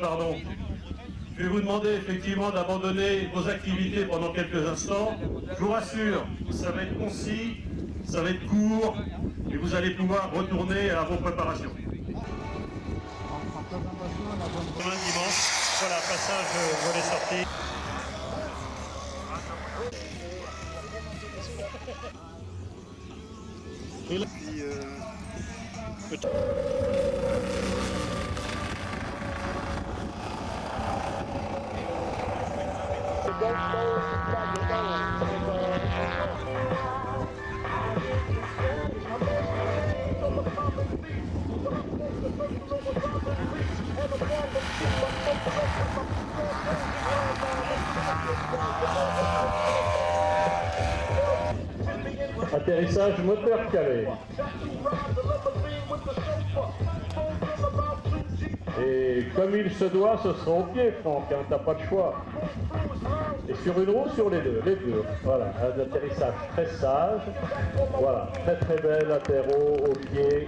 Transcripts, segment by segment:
pardon. Je vais vous demander effectivement d'abandonner vos activités pendant quelques instants. Je vous rassure, ça va être concis, ça va être court, et vous allez pouvoir retourner à vos préparations. Demain dimanche, voilà, passage volet sortie. Et là, puis, euh, Atterrissage moteur calé. Et comme il se doit, ce sera au pied, Franck, hein, t'as pas de choix. Et sur une roue, sur les deux, les deux. Voilà, un atterrissage très sage. Voilà, très très bel latéraux au pied.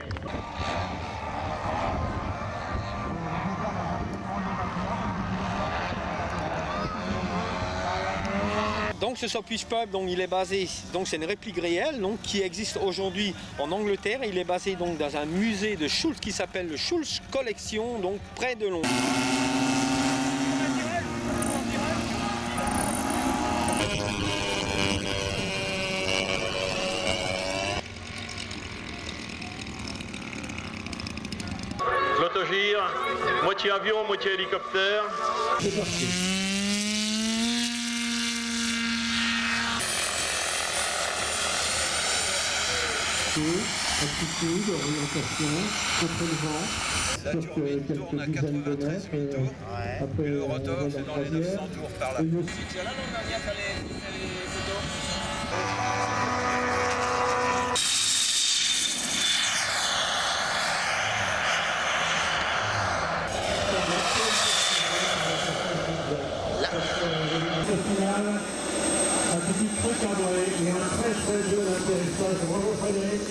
Donc ce Sopwith Pub, donc il est basé, donc c'est une réplique réelle, donc qui existe aujourd'hui en Angleterre. Il est basé donc dans un musée de Schultz qui s'appelle le Schultz Collection, donc près de Londres. Moitié avion, moitié hélicoptère. altitude, orientation, contre le vent. La sur turbine quelques tourne à dizaines de 93 mètres, 000 tours. euh, après, Et le euh, rotor, c'est dans les croisière. 900 tours par là. Là les photos Un petit truc cadré et un très très bel atterrissage. Bravo Frédéric.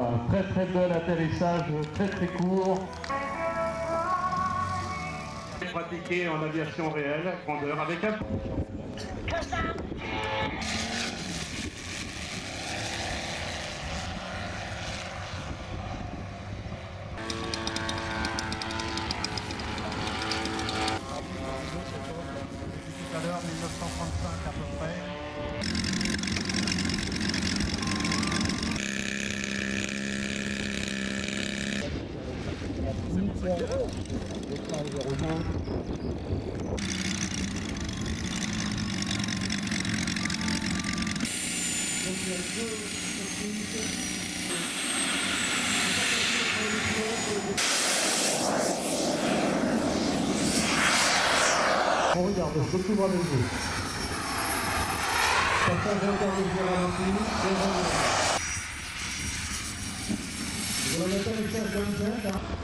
Voilà, un très très bel atterrissage, très très court. Pratiqué en aviation réelle, grandeur avec un. On regarde, je découvre avec vous. Passage intermédiaire ralenti, devant le-.